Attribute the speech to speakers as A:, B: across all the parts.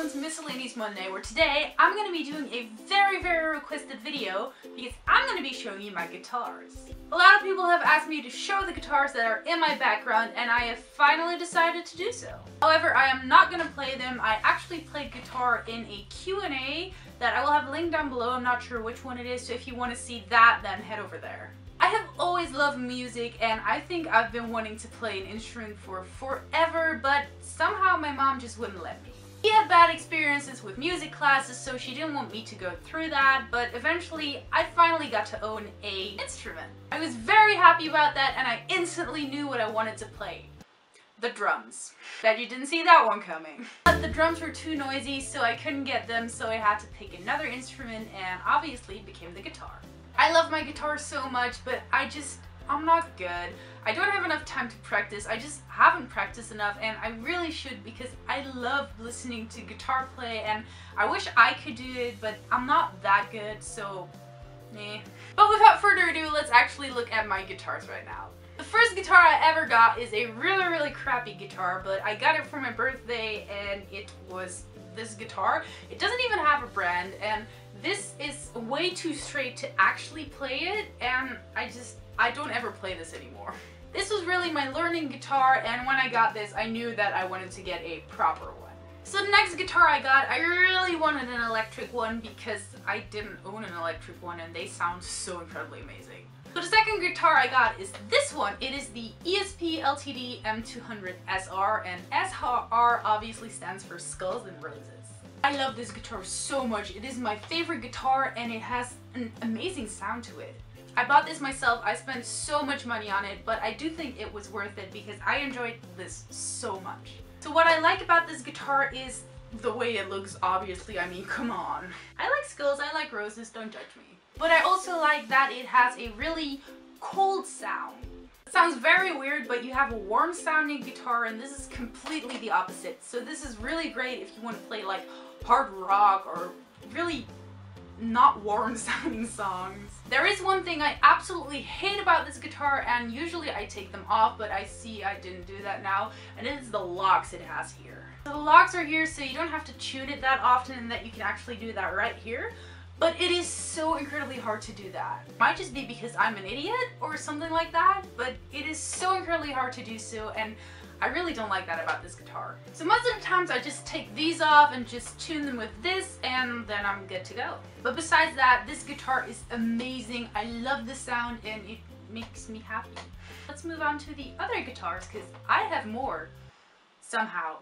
A: welcome to Miscellaneous Monday where today I'm going to be doing a very very requested video because I'm going to be showing you my guitars. A lot of people have asked me to show the guitars that are in my background and I have finally decided to do so. However, I am not going to play them. I actually played guitar in a Q&A that I will have linked down below. I'm not sure which one it is so if you want to see that then head over there. I have always loved music and I think I've been wanting to play an instrument for forever but somehow my mom just wouldn't let me. She had bad experiences with music classes so she didn't want me to go through that but eventually I finally got to own a instrument. I was very happy about that and I instantly knew what I wanted to play. The drums. Bet you didn't see that one coming. But the drums were too noisy so I couldn't get them so I had to pick another instrument and obviously became the guitar. I love my guitar so much, but I just, I'm not good. I don't have enough time to practice. I just haven't practiced enough and I really should because I love listening to guitar play and I wish I could do it, but I'm not that good, so meh. But without further ado, let's actually look at my guitars right now. The first guitar I ever got is a really, really crappy guitar, but I got it for my birthday and it was this guitar. It doesn't even have a brand and this is way too straight to actually play it and I just, I don't ever play this anymore. This was really my learning guitar and when I got this I knew that I wanted to get a proper one. So the next guitar I got, I really wanted an electric one because I didn't own an electric one and they sound so incredibly amazing. So the second guitar I got is this one. It is the ESP LTD M200 SR and SR obviously stands for Skulls and Roses. I love this guitar so much. It is my favorite guitar and it has an amazing sound to it. I bought this myself, I spent so much money on it, but I do think it was worth it because I enjoyed this so much. So what I like about this guitar is the way it looks, obviously, I mean, come on. I like Skulls, I like Roses, don't judge me. But I also like that it has a really cold sound. It sounds very weird, but you have a warm sounding guitar and this is completely the opposite. So this is really great if you want to play like hard rock or really not warm sounding songs. There is one thing I absolutely hate about this guitar and usually I take them off but I see I didn't do that now and it is the locks it has here. So the locks are here so you don't have to tune it that often and that you can actually do that right here. But it is so incredibly hard to do that. Might just be because I'm an idiot or something like that, but it is so incredibly hard to do so and I really don't like that about this guitar. So most of the times I just take these off and just tune them with this and then I'm good to go. But besides that, this guitar is amazing. I love the sound and it makes me happy. Let's move on to the other guitars because I have more somehow.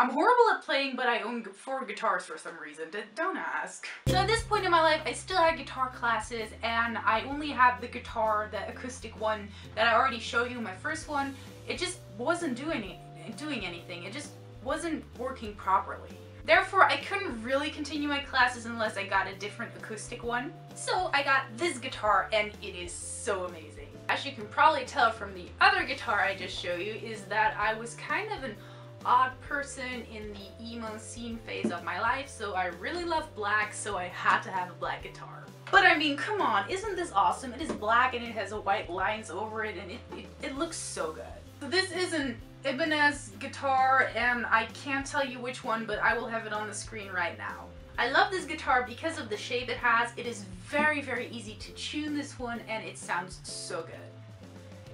A: I'm horrible at playing, but I own four guitars for some reason. D don't ask. So at this point in my life, I still had guitar classes, and I only have the guitar, the acoustic one that I already showed you, my first one, it just wasn't doing, doing anything. It just wasn't working properly. Therefore, I couldn't really continue my classes unless I got a different acoustic one. So I got this guitar and it is so amazing. As you can probably tell from the other guitar I just showed you is that I was kind of an odd person in the emo scene phase of my life so I really love black so I had to have a black guitar. But I mean come on isn't this awesome? It is black and it has a white lines over it and it, it, it looks so good. So this is an Ibanez guitar and I can't tell you which one but I will have it on the screen right now. I love this guitar because of the shape it has. It is very very easy to tune this one and it sounds so good.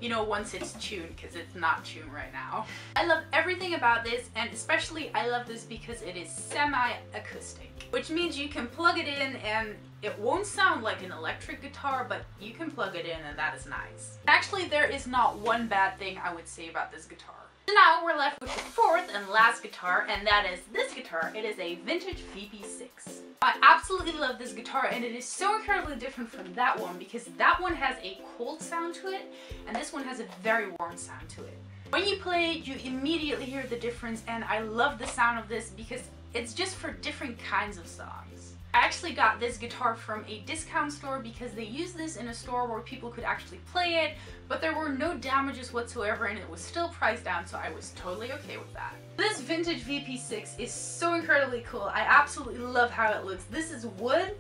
A: You know once it's tuned because it's not tuned right now. I love everything about this and especially I love this because it is semi-acoustic. Which means you can plug it in and it won't sound like an electric guitar, but you can plug it in and that is nice. Actually, there is not one bad thing I would say about this guitar. So now we're left with the fourth and last guitar, and that is this guitar. It is a vintage VP6. I absolutely love this guitar, and it is so incredibly different from that one because that one has a cold sound to it, and this one has a very warm sound to it. When you play it, you immediately hear the difference, and I love the sound of this because it's just for different kinds of songs. I actually got this guitar from a discount store because they used this in a store where people could actually play it, but there were no damages whatsoever and it was still priced down, so I was totally okay with that. This vintage VP6 is so incredibly cool. I absolutely love how it looks. This is wood,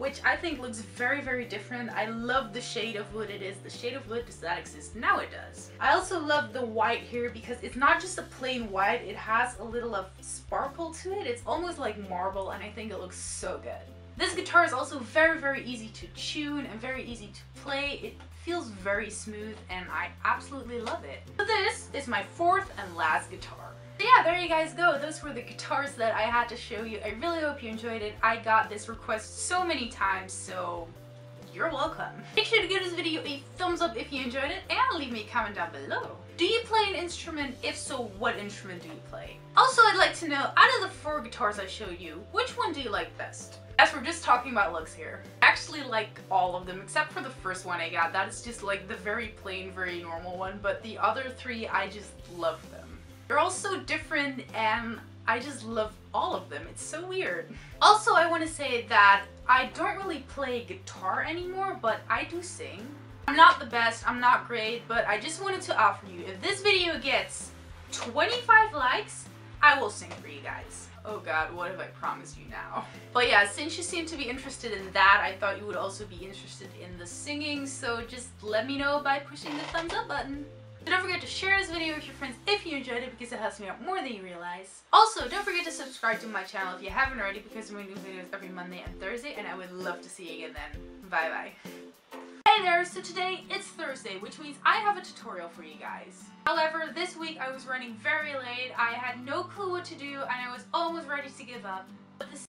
A: which I think looks very, very different. I love the shade of wood it is. The shade of wood does not exist. Now it does. I also love the white here because it's not just a plain white. It has a little of sparkle to it. It's almost like marble and I think it looks so good. This guitar is also very, very easy to tune and very easy to play. It feels very smooth and I absolutely love it. So this is my fourth and last guitar. So yeah, there you guys go. Those were the guitars that I had to show you. I really hope you enjoyed it. I got this request so many times, so you're welcome. Make sure to give this video a thumbs up if you enjoyed it and leave me a comment down below. Do you play an instrument? If so, what instrument do you play? Also, I'd like to know, out of the four guitars I showed you, which one do you like best? As we're just talking about looks here, I actually like all of them except for the first one I got. That is just like the very plain, very normal one, but the other three, I just love them. They're all so different and I just love all of them. It's so weird. Also, I want to say that I don't really play guitar anymore, but I do sing. I'm not the best, I'm not great, but I just wanted to offer you, if this video gets 25 likes, I will sing for you guys. Oh god, what have I promised you now? But yeah, since you seem to be interested in that, I thought you would also be interested in the singing, so just let me know by pushing the thumbs up button. So don't forget to share this video with your friends if you enjoyed it because it helps me out more than you realize. Also, don't forget to subscribe to my channel if you haven't already because I'm doing videos every Monday and Thursday and I would love to see you again then. Bye bye. Hey there, so today it's Thursday, which means I have a tutorial for you guys. However, this week I was running very late, I had no clue what to do, and I was almost ready to give up.